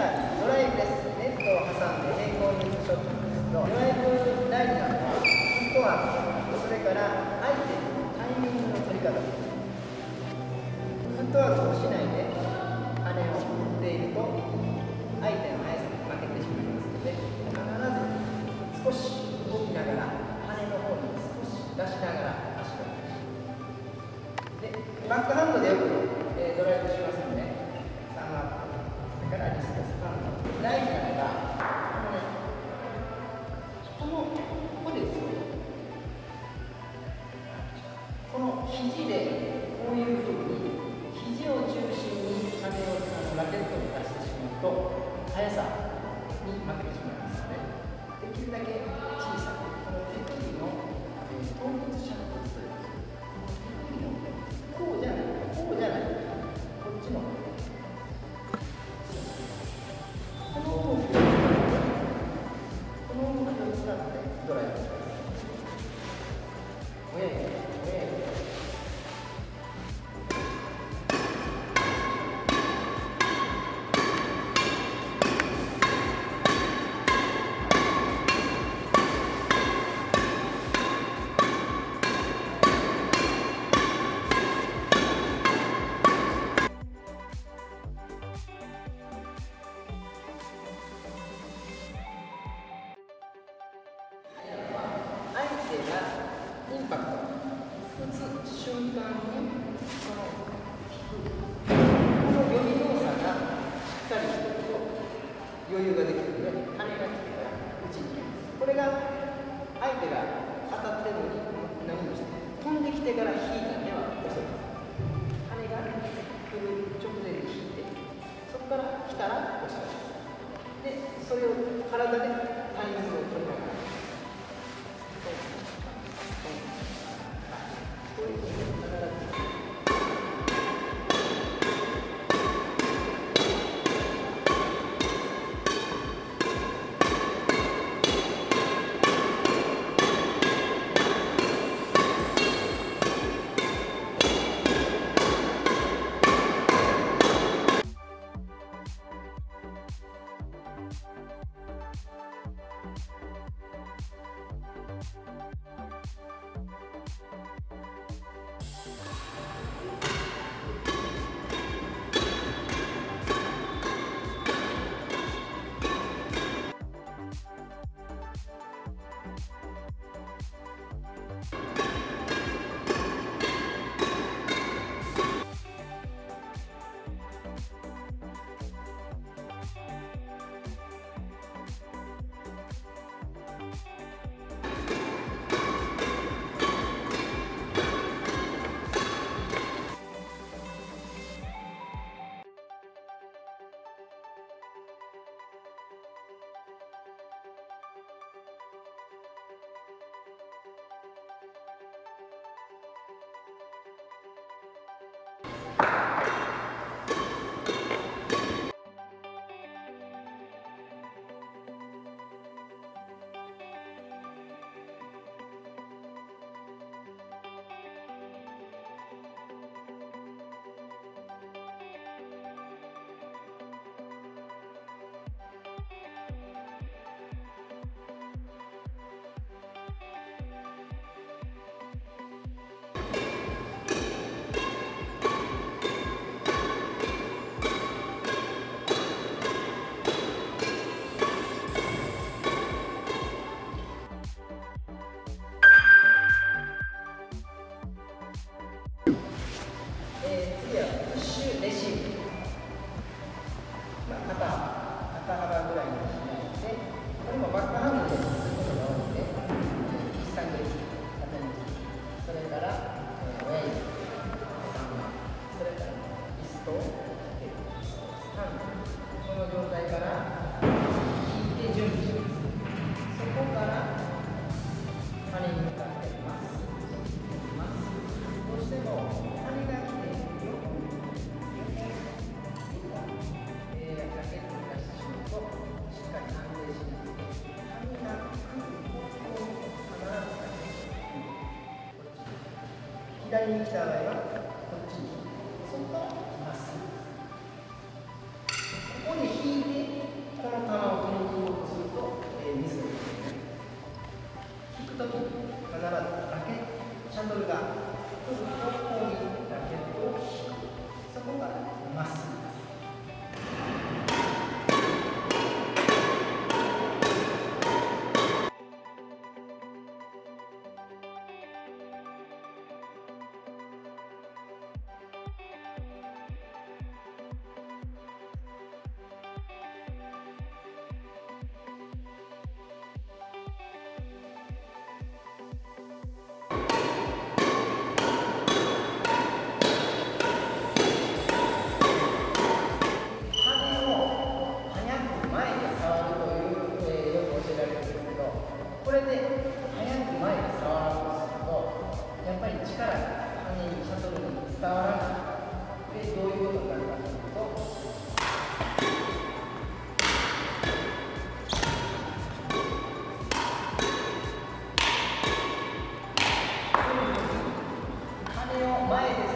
はドライブですネットを挟んで平行にショットですけどドライブ大事なのはフットワークそれから相手のタイミングの取り方ですフットワークをしないで羽を振っていると相手の速さに負けてしまいますので必ず少し動きながら羽の方に少し出しながら足をでバックハンドでさに負けてしまいますのでできるだけインパクト打つ瞬間にその引くこの予備動作がしっかりしてると余裕ができるので羽が来てから打ちに行きますこれが相手が当たってるのに何もして飛んできてから引いたには遅いです羽が来る直前に引いてそこから来たら押さえるでそれを体でプッシュレシーブ、まあ、肩肩幅ぐらいに開いでこれもバックハンドですることが多いので引き下げる肩にそれから、えー、親指サンマそれからリスト左に来た場合はこっちに。そこからまっすぐ。ここで羽を前で